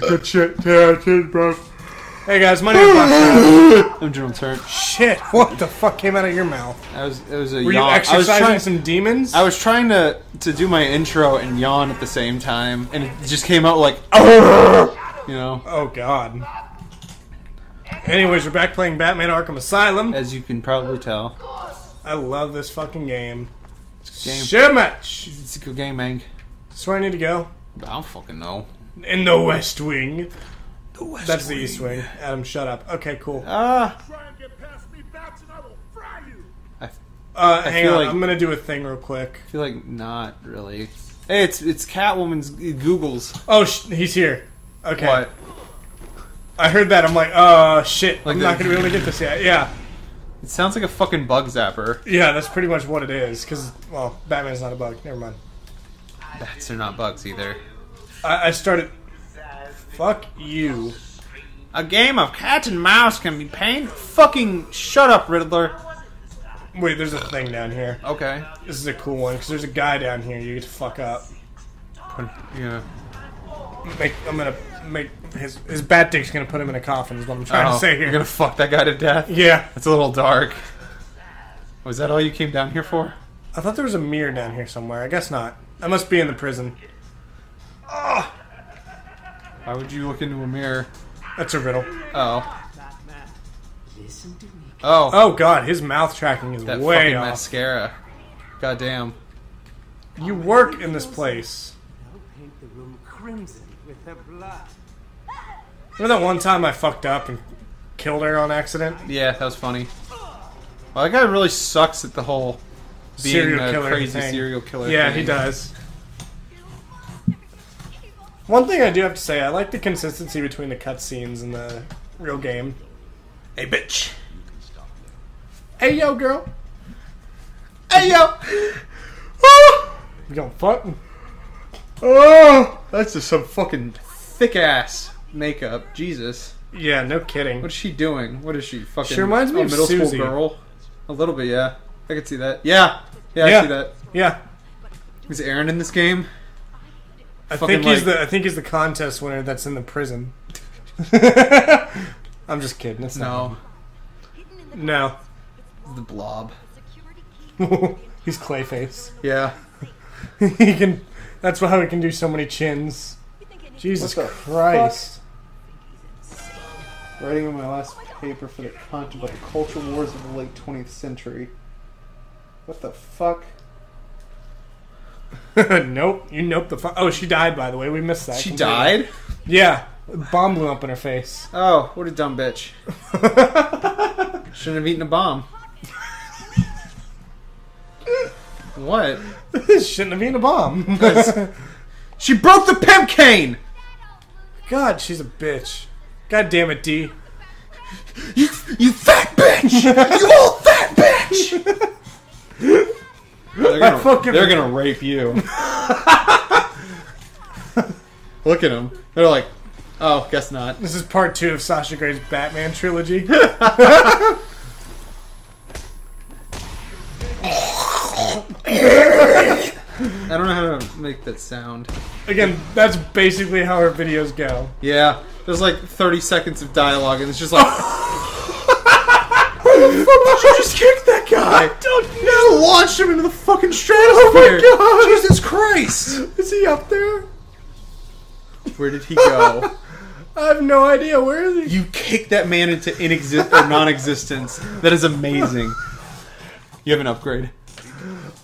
Good shit. Yeah, kid, bro. Hey guys, my name's Black I'm General Turnt. Shit, what the fuck came out of your mouth? That was it was a Were you yawn. I was exercising trying. some demons? I was trying to to do my intro and yawn at the same time, and it just came out like, you know, oh god. Anyways, we're back playing Batman Arkham Asylum. as you can probably tell. I love this fucking game. Game. So much. It's a good game, man. That's where I need to go. I don't fucking know. In the West Wing. The West That's the East Wing. Adam, shut up. Okay, cool. Ah, Try and get past me, bats, and I will fry you. I Uh, hang feel on, like- I'm gonna do a thing real quick. I feel like not really. Hey, it's it's Catwoman's Google's. Oh, sh- he's here. Okay. What? I heard that. I'm like, oh shit. Like I'm the- not gonna be able to get this yet. Yeah. It sounds like a fucking bug zapper. Yeah, that's pretty much what it is. Because, well, Batman's not a bug. Never mind. Bats are not bugs either. I, I started. Fuck you. A game of cat and mouse can be pain. Fucking shut up, Riddler. Wait, there's a thing down here. Okay. This is a cool one because there's a guy down here you get to fuck up. Yeah. Make, I'm gonna make his his bat dick's gonna put him in a coffin. Is what I'm trying Oh, to say here. You're gonna fuck that guy to death. Yeah, It's a little dark. Oh, was that all you came down here for? I thought there was a mirror down here somewhere. I guess not. I must be in the prison. Why would you look into a mirror? That's a riddle. Oh. Oh. Oh god, his mouth tracking is that way fucking off. mascara. God damn. You work in this place. paint the room crimson with her blood. Remember that one time I fucked up and killed her on accident? Yeah, that was funny. Well, that guy really sucks at the whole being Serial a crazy thing. serial killer. Yeah, thing. he does. One thing I do have to say, I like the consistency between the cutscenes and the real game. Hey, bitch. Hey yo, girl. Hey, yo. You gonna fuck? Oh, that's just some fucking thick ass makeup. Jesus. Yeah, no kidding. What's she doing? What is she? Fucking She reminds me of a of middle Susie. school girl. A little bit, yeah. I could see that. Yeah. Yeah, Yeah. I see that. Yeah, Is Aaron in this game? I Fucking think he's like- the I think he's the contest winner that's in the prison. I'm just kidding. It's No. not. The blob. He's Clayface. Yeah. he can. That's how he can do so many chins. Jesus What the Christ. Writing on my last paper for the cunt about the culture wars of the late 20th century. What the fuck? nope. You nope the fuck. Oh, she died. By the way, we missed that. She completely. died? Yeah, a bomb blew up in her face. Oh, what a dumb bitch. Shouldn't have eaten a bomb. what? Shouldn't have been a bomb. She broke the pimp cane! God, she's a bitch. God damn it, D. You, you fat bitch! you old fat bitch! They're gonna, they're gonna rape you. Look at them. They're like, oh, guess not. This is part two of Sasha Grey's Batman trilogy. I don't know how to make that sound. Again, that's basically how our videos go. Yeah, there's like 30 seconds of dialogue, and it's just like. Where the fuck did you just kick guy? I don't know. You launched him into the fucking stratosphere. Oh my God. Jesus Christ! Is he up there? Where did he go? I have no idea. Where is he? you kicked that man into inexist or non-existence. That is amazing. You have an upgrade.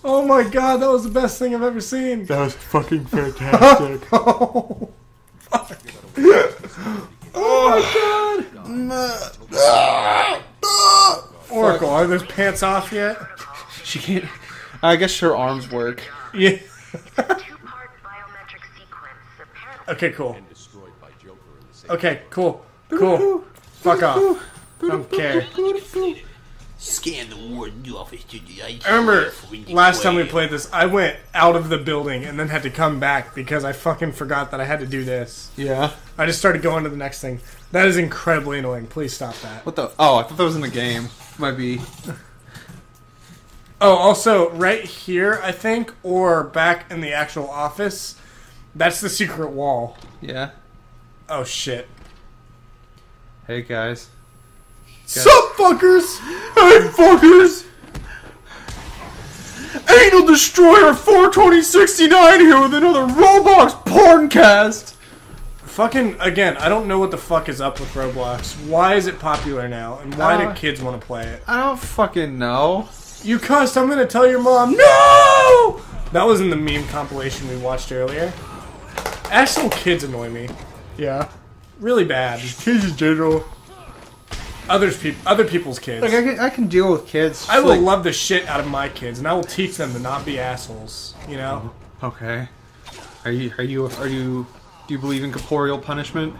Oh my god, that was the best thing I've ever seen. That was fucking fantastic. oh, fuck. oh my god. Oh Oracle, are those pants off yet? She can't. I guess her arms work. Yeah. two-part biometric sequence apparently Okay, cool. Okay, cool. Cool. Fuck off. Don't care. Scan the warden office to the IT. I remember last time we played this, I went out of the building and then had to come back because I fucking forgot that I had to do this. Yeah. I just started going to the next thing. That is incredibly annoying. Please stop that. What the? Oh, I thought that was in the game. Might be. Oh, also, right here, I think, or back in the actual office, that's the secret wall. Yeah. Oh shit. Hey guys. Sup, fuckers? Hey fuckers! Anal Destroyer 42069 here with another Roblox porncast! Fucking again, I don't know what the fuck is up with Roblox. Why is it popular now, and why Uh, do kids want to play it? I don't fucking know. You cussed. I'm gonna tell your mom. No. That was in the meme compilation we watched earlier. Actual kids annoy me. Yeah. Really bad. Kids in general. Others peop other people's kids. Like, I can, I can deal with kids. I will like, love the shit out of my kids, and I will teach them to not be assholes. You know. Mm-hmm. Okay. Are you, are you, are you, do you believe in corporeal punishment?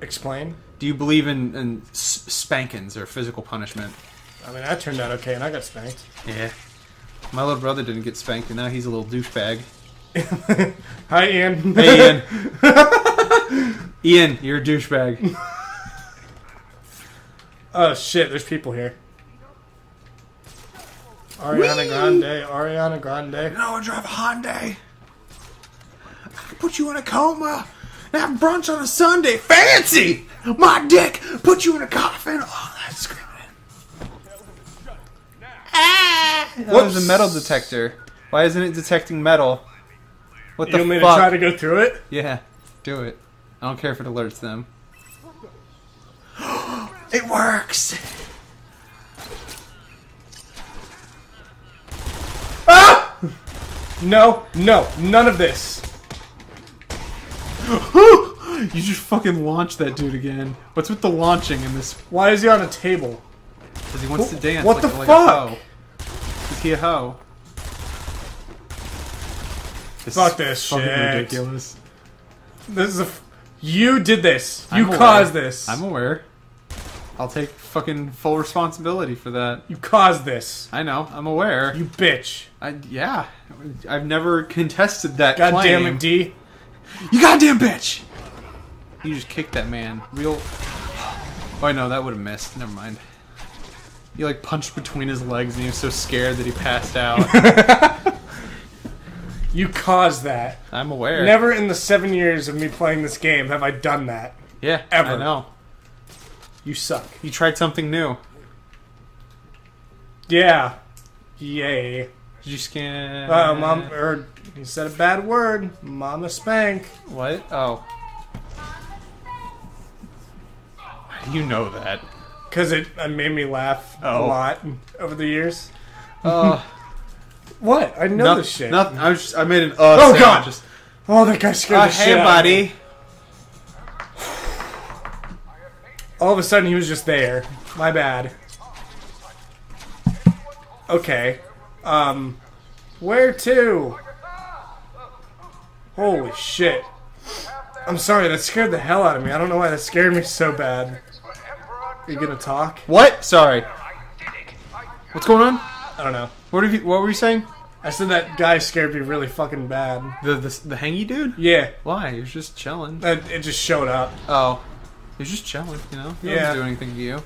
Explain. Do you believe in, in spankings or physical punishment? I mean, that turned out okay, and I got spanked. Yeah. My little brother didn't get spanked, and now he's a little douchebag. Hi, Ian. Hey, Ian. Ian, you're a douchebag. oh shit, there's people here. Ariana Grande. Ariana Grande. No, I drive a Hyundai. I could put you in a coma and have brunch on a Sunday. Fancy! My dick put you in a coffin. Oh, that's screaming. Ah! That was a metal detector. Why isn't it detecting metal? What You the want me to try to go through it? Yeah, do it. I don't care if it alerts them. It works! Ah! No, no, none of this. You just fucking launched that dude again. What's with the launching in this? Why is he on a table? Because he wants to dance. what like, the like fuck? A hoe. Is he a hoe? This Fuck is this fucking shit. ridiculous. This is a. F- you did this. You I'm aware. caused this. I'm aware. I'll take fucking full responsibility for that. you caused this. I know. I'm aware. You bitch. I, yeah. I've never contested that God claim. damn it, D. You goddamn bitch! You just kicked that man. Real. Oh, no, that would have missed. Never mind. You like punched between his legs and he was so scared that he passed out. You caused that. I'm aware. Never in the seven years of me playing this game have I done that. Yeah, Ever. I know. You suck. You tried something new. Yeah. Yay. Did you scan? Uh, mom, you said a bad word. Mama spank. What? Oh. How do you know that? Because it, it made me laugh a Oh. lot over the years. Uh, What? I know nothing, this shit. Nothing. I was. Just, I made an. Uh, Oh, sound, God. Just, Oh, that guy scared uh, the shit hey, out of me. All of a sudden, he was just there. My bad. Okay. Um, where to? Holy shit. I'm sorry, that scared the hell out of me. I don't know why that scared me so bad. Are you gonna talk? What? Sorry. What's going on? I don't know. What have you? What were you saying? I said that guy scared me really fucking bad. The the, the hangy dude? Yeah, Why? He was just chilling. it, it just showed up. Oh. He was just chilling, you know? He Yeah. wasn't do anything to you.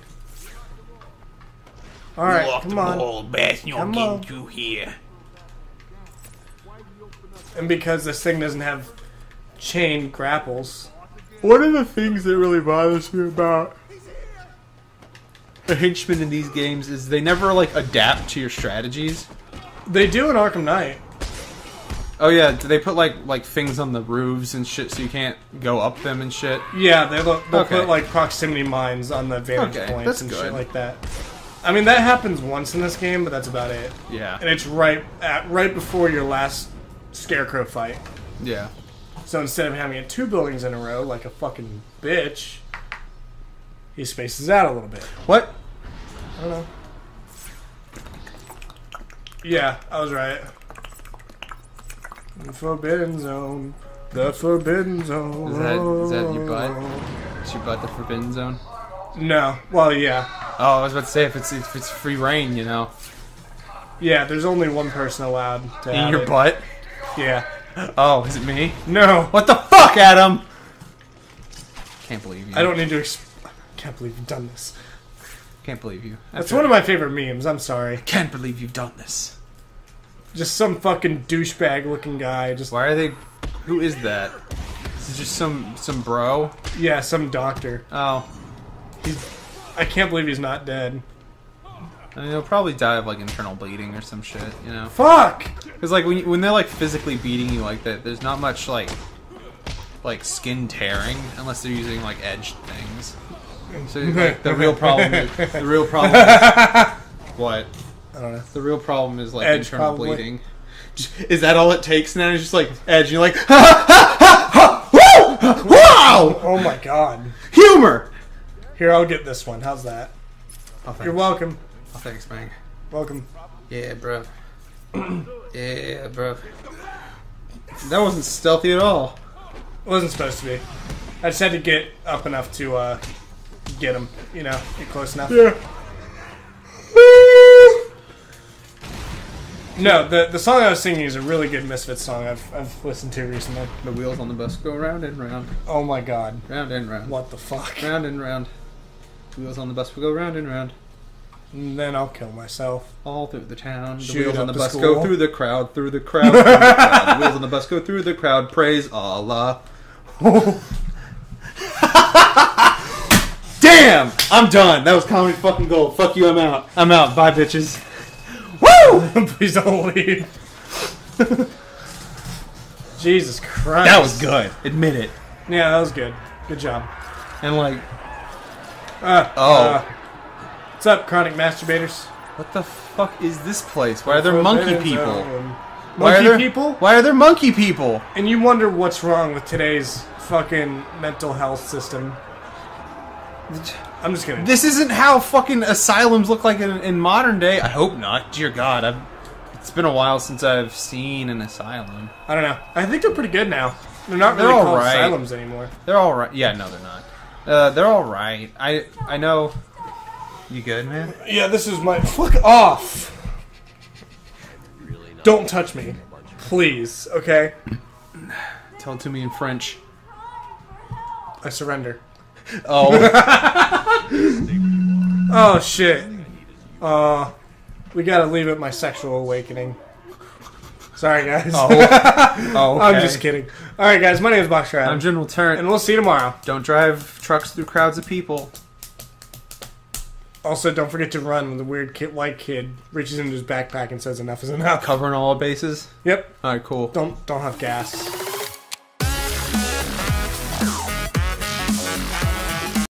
Alright, Lock come the on. wall, Beth. You're Come getting on. through here. And because this thing doesn't have chain grapples. One of the things that really bothers me about the henchmen in these games is they never like adapt to your strategies. They do in Arkham Knight. Oh yeah, do they put like like things on the roofs and shit so you can't go up them and shit? Yeah, they they'll Okay. put like proximity mines on the vantage Okay, points and good. shit like that. I mean, that happens once in this game, but that's about it. Yeah. And it's right at right before your last scarecrow fight. Yeah. So instead of having it two buildings in a row like a fucking bitch, he spaces out a little bit. What? I don't know. Yeah, I was right. The Forbidden Zone. The Forbidden Zone. Is that is that your butt? Is your butt the forbidden zone? No. Well, yeah. Oh, I was about to say if it's if it's free reign, you know. Yeah, there's only one person allowed to In your it. butt? Yeah. Oh, is it me? No. What the fuck, Adam? Can't believe you. I don't need to. Exp- Can't believe you've done this. Can't believe you. That's After- one of my favorite memes. I'm sorry. Can't believe you've done this. Just some fucking douchebag looking guy. Just Why are they? Who is that? Is It's just some some bro. Yeah, some doctor. Oh, He's, I can't believe he's not dead. I mean, he'll probably die of like internal bleeding or some shit. You know, Fuck! because like when you, when they're like physically beating you like that, there's not much like like skin tearing unless they're using like edged things. So like, the real problem, is, the real problem, is, what? I don't know. The real problem is like Edge, internal probably. bleeding. Is that all it takes now? It's just like edge. And you're like, ha, ha, ha, ha, woo! wow, Oh my god. humor. Here, I'll get this one. How's that? Oh. You're welcome. Oh, thanks, man. Welcome. Yeah, bro. yeah, bro. That wasn't stealthy at all. It wasn't supposed to be. I just had to get up enough to uh, get him. You know, get close enough. Yeah. No, the the song I was singing is a really good Misfits song I've, I've listened to recently. The wheels on the bus go round and round, Oh my god. round and round, What the fuck? round and round. The wheels on the bus will go round and round, And then I'll kill myself. all through the town. The Shoot wheels on up the the bus school. go through the crowd, through the crowd, through the crowd. The wheels on the bus go through the crowd. Praise Allah. Damn! I'm done. That was comedy fucking gold. Fuck you. I'm out. I'm out. Bye, bitches. Woo! Please don't leave. Jesus Christ. That was good. Admit it. Yeah, that was good. Good job. And like, Uh, Oh. uh, what's up, chronic masturbators? what the fuck is this place? Why are there monkey people? Monkey Why are there people? Why are there monkey people? And you wonder what's wrong with today's fucking mental health system. I'm just kidding. This isn't how fucking asylums look like in, in modern day. I hope not. Dear God, I've. It's been a while since I've seen an asylum. I don't know. I think they're pretty good now. They're not They're really all called right. asylums anymore. They're all right. Yeah, no, they're not. Uh, they're all right. I I know. You good, man? Yeah, this is my fuck off. Really Don't touch me, please. Okay, Tell it to me in French. I surrender. Oh, Oh shit. Uh, we gotta leave it my sexual awakening. Sorry, guys. oh, oh. I'm just kidding. All right, guys. My name is Box I'm General Turret. and we'll see you tomorrow. Don't drive trucks through crowds of people. Also, don't forget to run when the weird kid, white kid reaches into his backpack and says, "Enough is enough." Covering all bases. Yep. All right, cool. Don't don't have gas.